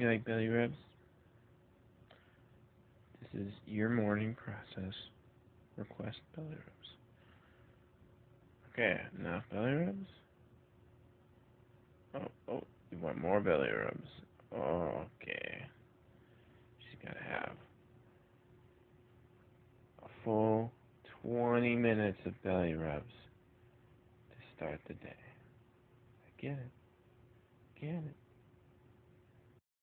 You like belly rubs? This is your morning process. Request belly rubs. Okay, enough belly rubs? Oh, oh, you want more belly rubs? Okay. She's gotta have a full 20 minutes of belly rubs to start the day. I get it. Get it.